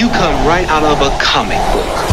You come right out of a comic book.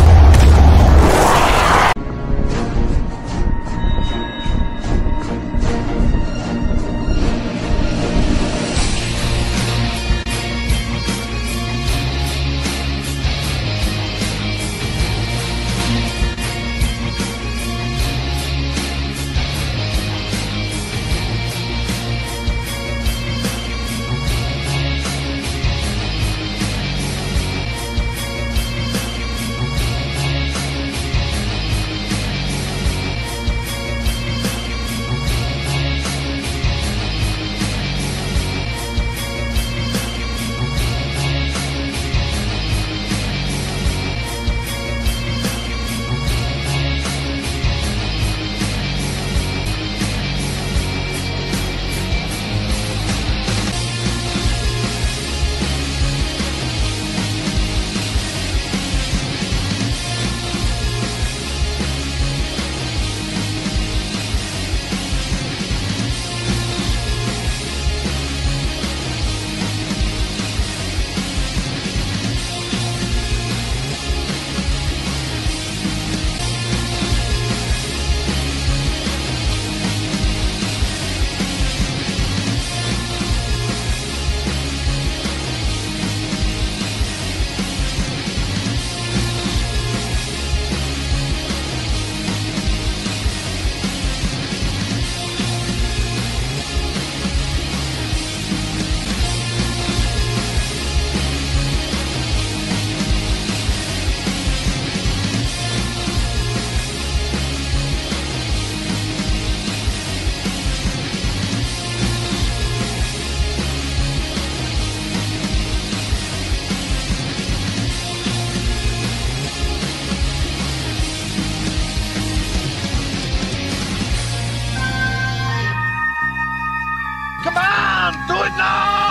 down. Do it now!